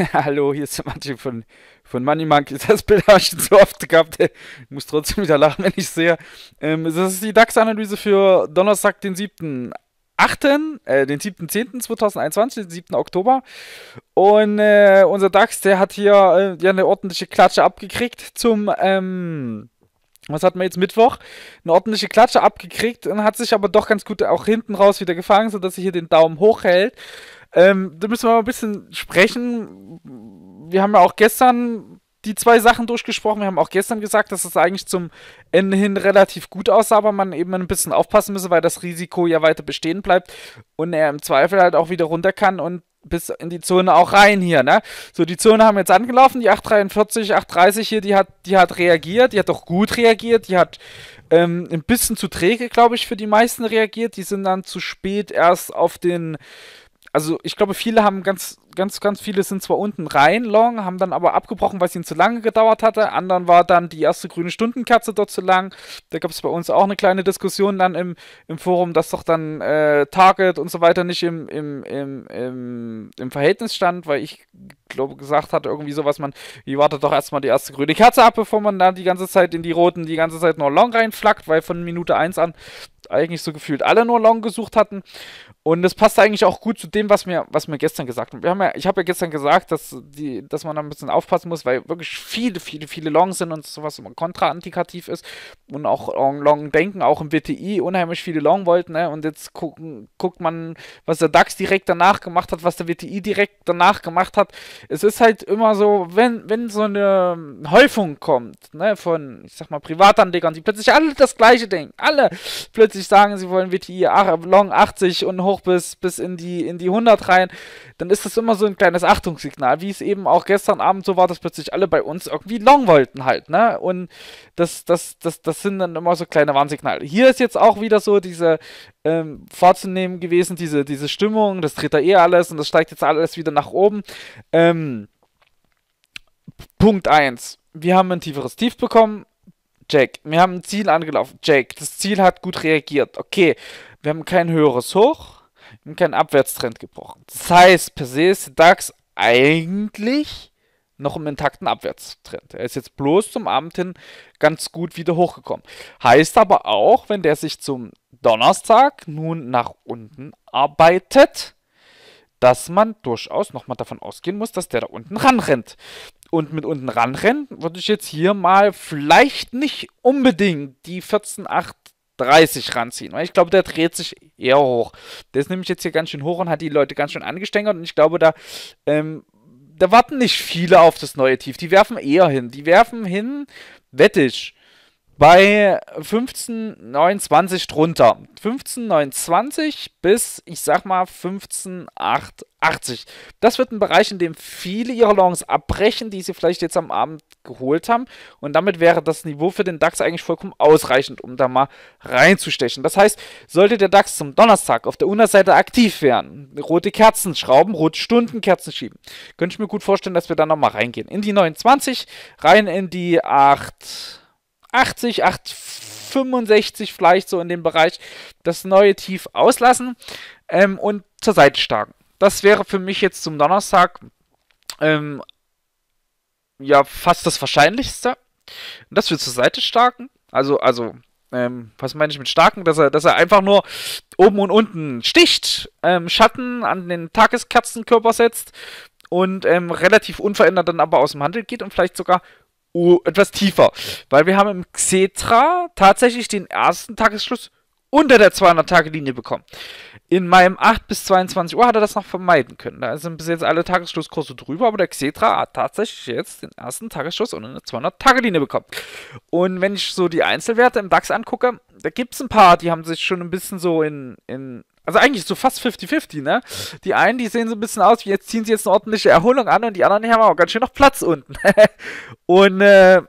Hallo, hier ist der Martin von, von Money Monkey. Das Bild habe ich schon so oft gehabt. Ich muss trotzdem wieder lachen, wenn ich sehe. Ähm, das ist die DAX-Analyse für Donnerstag, den 7. 8., äh, den 7.10.2021, den 7. Oktober. Und äh, unser DAX, der hat hier äh, ja eine ordentliche Klatsche abgekriegt zum, ähm, was hat man jetzt Mittwoch? Eine ordentliche Klatsche abgekriegt und hat sich aber doch ganz gut auch hinten raus wieder gefangen, sodass er hier den Daumen hoch hält. Ähm, da müssen wir mal ein bisschen sprechen. Wir haben ja auch gestern die zwei Sachen durchgesprochen. Wir haben auch gestern gesagt, dass es eigentlich zum Ende hin relativ gut aussah, aber man eben ein bisschen aufpassen müsse, weil das Risiko ja weiter bestehen bleibt und er im Zweifel halt auch wieder runter kann und bis in die Zone auch rein hier, ne? So, die Zone haben jetzt angelaufen, die 843, 830 hier, die hat, die hat reagiert, die hat doch gut reagiert, die hat ähm, ein bisschen zu träge, glaube ich, für die meisten reagiert. Die sind dann zu spät erst auf den also ich glaube, viele haben ganz, ganz, ganz viele sind zwar unten rein long, haben dann aber abgebrochen, weil es ihnen zu lange gedauert hatte. Anderen war dann die erste grüne Stundenkerze dort zu lang. Da gab es bei uns auch eine kleine Diskussion dann im, im Forum, dass doch dann äh, Target und so weiter nicht im, im, im, im, im Verhältnis stand, weil ich glaube gesagt hatte, irgendwie sowas, man, wie wartet doch erstmal die erste grüne Kerze ab, bevor man dann die ganze Zeit in die roten, die ganze Zeit nur long reinflackt, weil von Minute 1 an eigentlich so gefühlt alle nur Long gesucht hatten. Und das passt eigentlich auch gut zu dem, was mir, was mir gestern gesagt haben. Wir haben ja, ich habe ja gestern gesagt, dass, die, dass man da ein bisschen aufpassen muss, weil wirklich viele, viele, viele Longs sind und sowas immer kontraindikativ ist. Und auch Long denken, auch im WTI unheimlich viele Long wollten. Ne? Und jetzt gucken, guckt man, was der DAX direkt danach gemacht hat, was der WTI direkt danach gemacht hat. Es ist halt immer so, wenn, wenn so eine Häufung kommt, ne, von, ich sag mal, Privatanlegern, die plötzlich alle das Gleiche denken, alle plötzlich sagen, sie wollen WTI Long 80 und hoch bis, bis in, die, in die 100 rein, dann ist das immer so ein kleines Achtungssignal, wie es eben auch gestern Abend so war, dass plötzlich alle bei uns irgendwie long wollten halt, ne? Und das, das, das, das sind dann immer so kleine Warnsignale. Hier ist jetzt auch wieder so diese ähm, vorzunehmen gewesen, diese, diese Stimmung, das dreht da eh alles und das steigt jetzt alles wieder nach oben. Ähm, Punkt 1. Wir haben ein tieferes Tief bekommen. Jack. Wir haben ein Ziel angelaufen. Jack. Das Ziel hat gut reagiert. Okay. Wir haben kein höheres Hoch und keinen Abwärtstrend gebrochen. Das heißt, per se ist der DAX eigentlich noch im intakten Abwärtstrend. Er ist jetzt bloß zum Abend hin ganz gut wieder hochgekommen. Heißt aber auch, wenn der sich zum Donnerstag nun nach unten arbeitet, dass man durchaus nochmal davon ausgehen muss, dass der da unten ranrennt. Und mit unten ranrennen würde ich jetzt hier mal vielleicht nicht unbedingt die 14,8 30 ranziehen. Weil ich glaube, der dreht sich eher hoch. Der ist nämlich jetzt hier ganz schön hoch und hat die Leute ganz schön angestängert. Und ich glaube, da, ähm, da warten nicht viele auf das neue Tief. Die werfen eher hin. Die werfen hin, wettig bei 15,29 drunter. 15,29 bis, ich sag mal, 15,80. Das wird ein Bereich, in dem viele ihre Longs abbrechen, die sie vielleicht jetzt am Abend geholt haben. Und damit wäre das Niveau für den DAX eigentlich vollkommen ausreichend, um da mal reinzustechen. Das heißt, sollte der DAX zum Donnerstag auf der Unterseite aktiv werden, rote Kerzen schrauben, rote Stundenkerzen schieben, könnte ich mir gut vorstellen, dass wir da nochmal reingehen. In die 29, rein in die 8. 80, 865 vielleicht so in dem Bereich das neue Tief auslassen ähm, und zur Seite starten. Das wäre für mich jetzt zum Donnerstag ähm, ja fast das Wahrscheinlichste, dass wir zur Seite starken. Also, also, ähm, was meine ich mit starken? Dass er, dass er einfach nur oben und unten sticht, ähm, Schatten an den Tageskerzenkörper setzt und ähm, relativ unverändert dann aber aus dem Handel geht und vielleicht sogar uh, etwas tiefer. Weil wir haben im Xetra tatsächlich den ersten Tagesschluss unter der 200-Tage-Linie bekommen. In meinem 8 bis 22 Uhr hat er das noch vermeiden können. Da sind bis jetzt alle Tagesschlusskurse drüber, aber der Xetra hat tatsächlich jetzt den ersten Tagesschluss unter der 200-Tage-Linie bekommen. Und wenn ich so die Einzelwerte im DAX angucke, da gibt es ein paar, die haben sich schon ein bisschen so in, in also eigentlich so fast 50-50, ne? Die einen, die sehen so ein bisschen aus, wie jetzt ziehen sie jetzt eine ordentliche Erholung an und die anderen, die haben auch ganz schön noch Platz unten. und äh,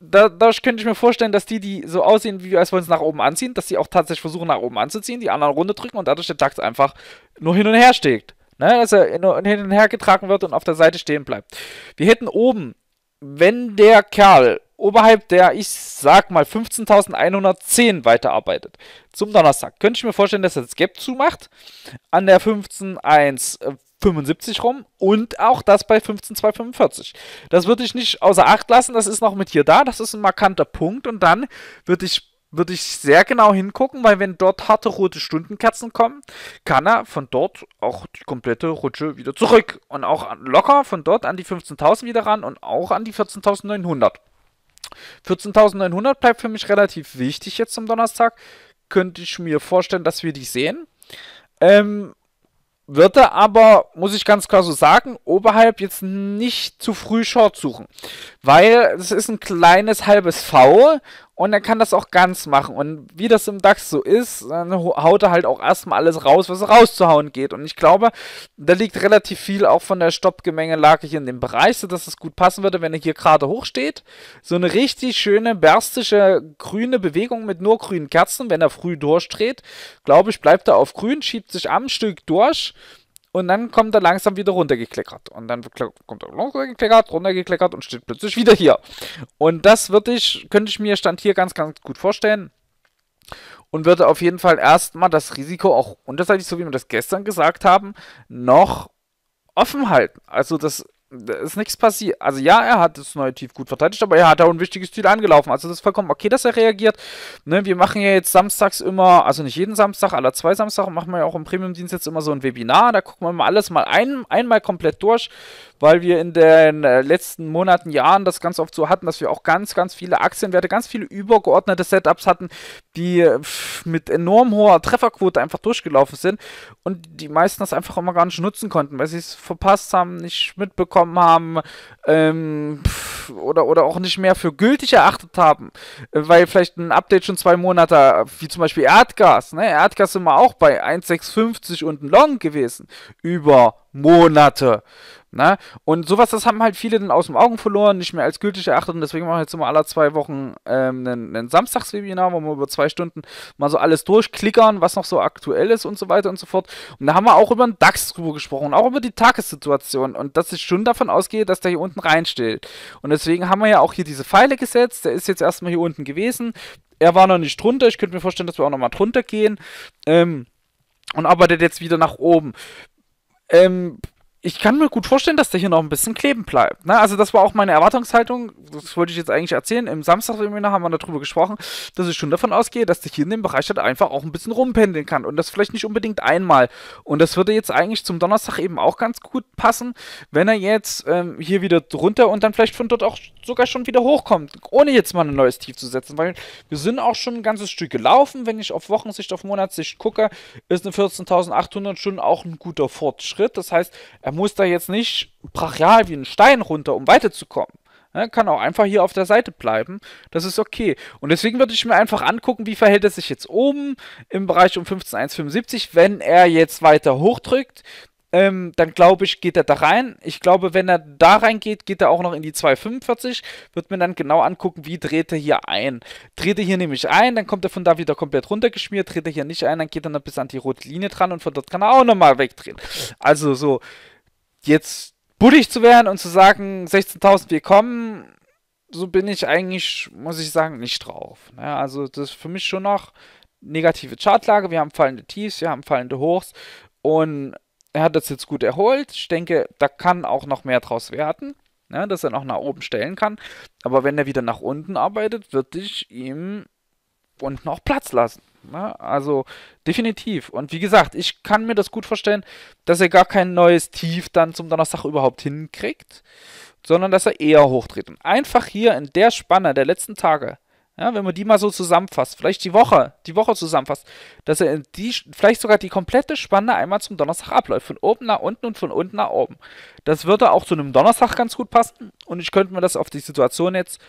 da, dadurch könnte ich mir vorstellen, dass die, die so aussehen, wie als wollen sie nach oben anziehen, dass sie auch tatsächlich versuchen, nach oben anzuziehen, die anderen Runde drücken und dadurch der DAX einfach nur hin und her steht. Ne? Dass er nur hin und her getragen wird und auf der Seite stehen bleibt. Wir hätten oben, wenn der Kerl oberhalb der, ich sag mal, 15.110 weiterarbeitet. Zum Donnerstag. Könnte ich mir vorstellen, dass er das Gap zumacht. An der 15.1 75 rum und auch das bei 15,245. Das würde ich nicht außer Acht lassen, das ist noch mit hier da, das ist ein markanter Punkt und dann würde ich würde ich sehr genau hingucken, weil wenn dort harte rote Stundenkerzen kommen, kann er von dort auch die komplette Rutsche wieder zurück und auch locker von dort an die 15.000 wieder ran und auch an die 14.900. 14.900 bleibt für mich relativ wichtig jetzt zum Donnerstag. Könnte ich mir vorstellen, dass wir die sehen. Ähm, würde aber, muss ich ganz klar so sagen, oberhalb jetzt nicht zu früh Short suchen. Weil es ist ein kleines halbes V und er kann das auch ganz machen. Und wie das im DAX so ist, dann haut er halt auch erstmal alles raus, was rauszuhauen geht. Und ich glaube, da liegt relativ viel auch von der Stoppgemengelage hier in dem Bereich, sodass es gut passen würde, wenn er hier gerade hoch steht. So eine richtig schöne, berstische, grüne Bewegung mit nur grünen Kerzen, wenn er früh durchdreht. Glaube ich, bleibt er auf grün, schiebt sich am Stück durch und dann kommt er langsam wieder runtergekleckert. Und dann kommt er runtergekleckert, runtergekleckert und steht plötzlich wieder hier. Und das würde ich, könnte ich mir Stand hier ganz, ganz gut vorstellen. Und würde auf jeden Fall erstmal das Risiko auch unterseitig, so wie wir das gestern gesagt haben, noch offen halten. Also das ist nichts passiert. Also ja, er hat das neue Tief gut verteidigt, aber er hat auch ein wichtiges Ziel angelaufen. Also das ist vollkommen okay, dass er reagiert. Ne, wir machen ja jetzt samstags immer, also nicht jeden Samstag, alle zwei Samstage machen wir ja auch im Premium-Dienst jetzt immer so ein Webinar. Da gucken wir mal alles mal ein, einmal komplett durch weil wir in den äh, letzten Monaten, Jahren das ganz oft so hatten, dass wir auch ganz, ganz viele Aktienwerte, ganz viele übergeordnete Setups hatten, die mit enorm hoher Trefferquote einfach durchgelaufen sind und die meisten das einfach immer gar nicht nutzen konnten, weil sie es verpasst haben, nicht mitbekommen haben ähm, oder, oder auch nicht mehr für gültig erachtet haben, äh, weil vielleicht ein Update schon zwei Monate, wie zum Beispiel Erdgas, ne? Erdgas sind wir auch bei 1,650 und ein Long gewesen, über Monate. Na? Ne? Und sowas, das haben halt viele dann aus dem Augen verloren, nicht mehr als gültig erachtet und deswegen machen wir jetzt immer alle zwei Wochen ähm, einen, einen Samstagswebinar, wo wir über zwei Stunden mal so alles durchklickern, was noch so aktuell ist und so weiter und so fort. Und da haben wir auch über den DAX drüber gesprochen, auch über die Tagessituation und dass ich schon davon ausgehe, dass der hier unten reinsteht. Und deswegen haben wir ja auch hier diese Pfeile gesetzt, der ist jetzt erstmal hier unten gewesen. Er war noch nicht drunter, ich könnte mir vorstellen, dass wir auch nochmal drunter gehen. Ähm, und arbeitet jetzt wieder nach oben. Ähm, ich kann mir gut vorstellen, dass der hier noch ein bisschen kleben bleibt. Ne? Also das war auch meine Erwartungshaltung. Das wollte ich jetzt eigentlich erzählen. Im Samstagswebinar haben wir darüber gesprochen, dass ich schon davon ausgehe, dass der hier in dem Bereich halt einfach auch ein bisschen rumpendeln kann. Und das vielleicht nicht unbedingt einmal. Und das würde jetzt eigentlich zum Donnerstag eben auch ganz gut passen, wenn er jetzt ähm, hier wieder drunter und dann vielleicht von dort auch sogar schon wieder hochkommt. Ohne jetzt mal ein neues Tief zu setzen. Weil wir sind auch schon ein ganzes Stück gelaufen. Wenn ich auf Wochensicht, auf Monatssicht gucke, ist eine 14.800 schon auch ein guter Fortschritt. Das heißt, er er muss da jetzt nicht brachial wie ein Stein runter, um weiterzukommen. Er kann auch einfach hier auf der Seite bleiben. Das ist okay. Und deswegen würde ich mir einfach angucken, wie verhält er sich jetzt oben im Bereich um 15.175. Wenn er jetzt weiter hochdrückt, ähm, dann glaube ich, geht er da rein. Ich glaube, wenn er da reingeht, geht er auch noch in die 245. Wird mir dann genau angucken, wie dreht er hier ein. Dreht er hier nämlich ein, dann kommt er von da wieder komplett runtergeschmiert. Dreht er hier nicht ein, dann geht er noch bis an die rote Linie dran und von dort kann er auch nochmal wegdrehen. Also so, jetzt bullig zu werden und zu sagen, 16.000, wir kommen, so bin ich eigentlich, muss ich sagen, nicht drauf. Ja, ne? also das ist für mich schon noch negative Chartlage. Wir haben fallende Tiefs, wir haben fallende Hochs und er hat das jetzt gut erholt. Ich denke, da kann auch noch mehr draus werden, ja, ne, dass er noch nach oben stellen kann. Aber wenn er wieder nach unten arbeitet, würde ich ihm unten auch Platz lassen. Ne? Also definitiv. Und wie gesagt, ich kann mir das gut vorstellen, dass er gar kein neues Tief dann zum Donnerstag überhaupt hinkriegt, sondern dass er eher hochdreht. Und einfach hier in der Spanne der letzten Tage, ja, wenn man die mal so zusammenfasst, vielleicht die Woche, die Woche zusammenfasst, dass er die, vielleicht sogar die komplette Spanne einmal zum Donnerstag abläuft, von oben nach unten und von unten nach oben. Das würde auch zu einem Donnerstag ganz gut passen und ich könnte mir das auf die Situation jetzt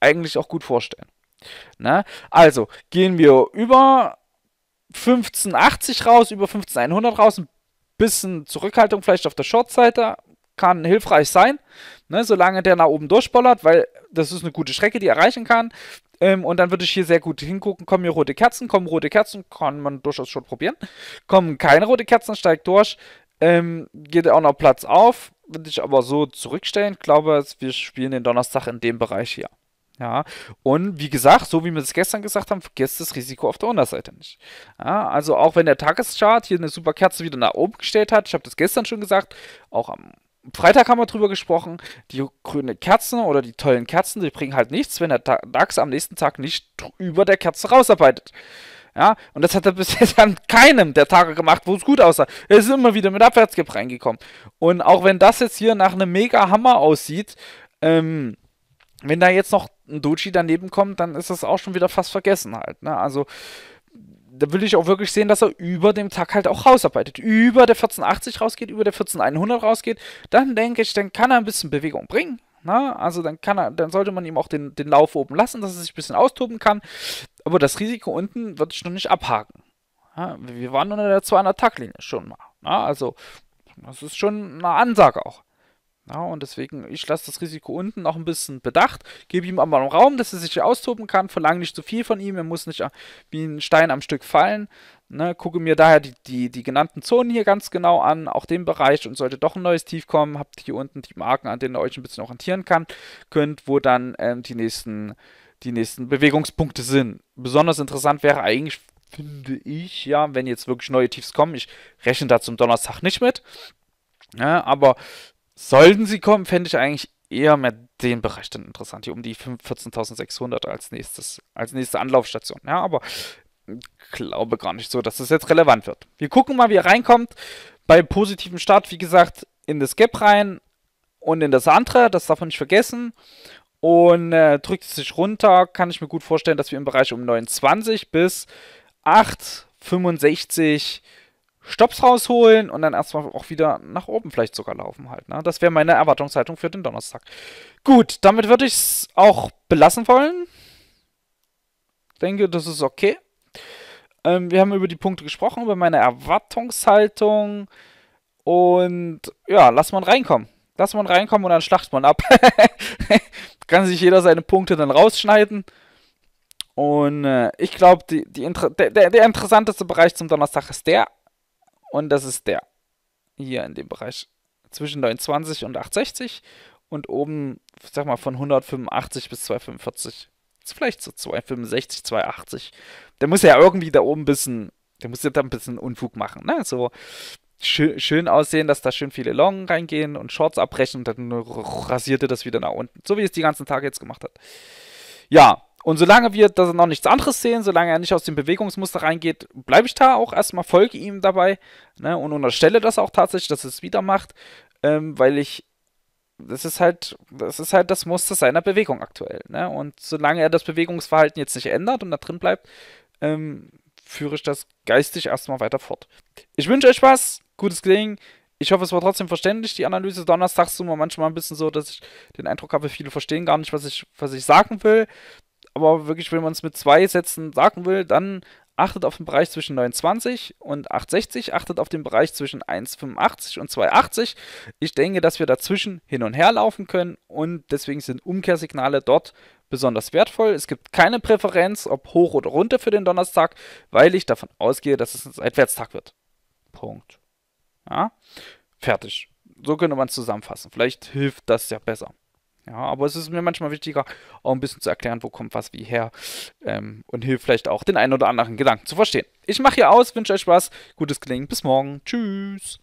eigentlich auch gut vorstellen. Na? Also gehen wir über 1580 raus, über 15100 raus, ein bisschen Zurückhaltung vielleicht auf der Short-Seite, kann hilfreich sein, ne, solange der nach oben durchbollert, weil das ist eine gute Strecke, die erreichen kann. Ähm, und dann würde ich hier sehr gut hingucken, kommen hier rote Kerzen, kommen rote Kerzen, kann man durchaus schon probieren. Kommen keine rote Kerzen, steigt durch, ähm, geht auch noch Platz auf, würde ich aber so zurückstellen. Ich glaube, wir spielen den Donnerstag in dem Bereich hier. Ja, und wie gesagt, so wie wir es gestern gesagt haben, vergesst das Risiko auf der Unterseite nicht. Ja, also auch wenn der Tageschart hier eine super Kerze wieder nach oben gestellt hat, ich habe das gestern schon gesagt, auch am Freitag haben wir drüber gesprochen, die grünen Kerzen oder die tollen Kerzen, die bringen halt nichts, wenn der DAX am nächsten Tag nicht über der Kerze rausarbeitet. Ja, und das hat er bis jetzt an keinem der Tage gemacht, wo es gut aussah. Er ist immer wieder mit Abwärtsgap reingekommen. Und auch wenn das jetzt hier nach einem mega Hammer aussieht, ähm, wenn da jetzt noch ein Doji daneben kommt, dann ist das auch schon wieder fast vergessen halt. Ne? Also da will ich auch wirklich sehen, dass er über dem Tag halt auch rausarbeitet. Über der 1480 rausgeht, über der 14100 rausgeht. Dann denke ich, dann kann er ein bisschen Bewegung bringen. Na, ne? also dann kann er, dann sollte man ihm auch den, den Lauf oben lassen, dass er sich ein bisschen austoben kann. Aber das Risiko unten würde ich noch nicht abhaken. Ja, wir waren unter der 200-Tag-Linie schon mal. Na, also, das ist schon eine Ansage auch. Ja, und deswegen, ich lasse das Risiko unten noch ein bisschen bedacht, gebe ihm aber einen Raum, dass er sich austoben kann, verlange nicht zu viel von ihm, er muss nicht wie ein Stein am Stück fallen. Ne, gucke mir daher die, die, die genannten Zonen hier ganz genau an, auch den Bereich und sollte doch ein neues Tief kommen, habt hier unten die Marken, an denen ihr euch ein bisschen orientieren kann, könnt, wo dann ähm, die, nächsten, die nächsten Bewegungspunkte sind. Besonders interessant wäre eigentlich, finde ich, ja, wenn jetzt wirklich neue Tiefs kommen. Ich rechne da zum Donnerstag nicht mit. Ja, aber Sollten sie kommen, fände ich eigentlich eher mehr den Bereich dann interessant. Hier um die 14.600 als als nächste Anlaufstation. Ja, aber glaube gar nicht so, dass das jetzt relevant wird. Wir gucken mal, wie er reinkommt. Bei positivem Start, wie gesagt, in das Gap rein und in das andere, das darf man nicht vergessen. Und äh, drückt es sich runter, kann ich mir gut vorstellen, dass wir im Bereich um 29 bis 8,65 Stops rausholen und dann erstmal auch wieder nach oben vielleicht sogar laufen halt. Ne? Das wäre meine Erwartungshaltung für den Donnerstag. Gut, damit würde ich es auch belassen wollen. Denke, das ist okay. Ähm, wir haben über die Punkte gesprochen, über meine Erwartungshaltung. Und ja, lass mal reinkommen. Lass mal reinkommen und dann schlacht man ab. Kann sich jeder seine Punkte dann rausschneiden. Und äh, ich glaube, die, die der, der, der interessanteste Bereich zum Donnerstag ist der und das ist der. Hier in dem Bereich zwischen 920 und 860 und oben, sag mal, von 185 bis 245. Ist vielleicht so 265, 280. Der muss ja irgendwie da oben ein bisschen, der muss ja da ein bisschen Unfug machen, ne? So schön, schön aussehen, dass da schön viele Long reingehen und Shorts abbrechen und dann rasiert er das wieder nach unten. So wie es die ganzen Tage jetzt gemacht hat. Ja, und solange wir da noch nichts anderes sehen, solange er nicht aus dem Bewegungsmuster reingeht, bleibe ich da auch erstmal, folge ihm dabei ne, und unterstelle das auch tatsächlich, dass es wieder macht, ähm, weil ich, das ist halt, das ist halt das Muster seiner Bewegung aktuell. Ne? Und solange er das Bewegungsverhalten jetzt nicht ändert und da drin bleibt, ähm, führe ich das geistig erstmal weiter fort. Ich wünsche euch was, gutes Gelingen. Ich hoffe, es war trotzdem verständlich, die Analyse. Donnerstags ist immer manchmal ein bisschen so, dass ich den Eindruck habe, viele verstehen gar nicht, was ich, was ich sagen will aber wirklich, wenn man es mit zwei Sätzen sagen will, dann achtet auf den Bereich zwischen 29 und 860, achtet auf den Bereich zwischen 1,85 und 2,80. Ich denke, dass wir dazwischen hin und her laufen können und deswegen sind Umkehrsignale dort besonders wertvoll. Es gibt keine Präferenz, ob hoch oder runter für den Donnerstag, weil ich davon ausgehe, dass es ein Seitwärtstag wird. Punkt. Ja, fertig. So könnte man es zusammenfassen. Vielleicht hilft das ja besser. Ja, aber es ist mir manchmal wichtiger, auch ein bisschen zu erklären, wo kommt was wie her ähm, und hilft vielleicht auch, den einen oder anderen Gedanken zu verstehen. Ich mache hier aus, wünsche euch Spaß, gutes Gelingen, bis morgen, tschüss.